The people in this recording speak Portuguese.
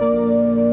Música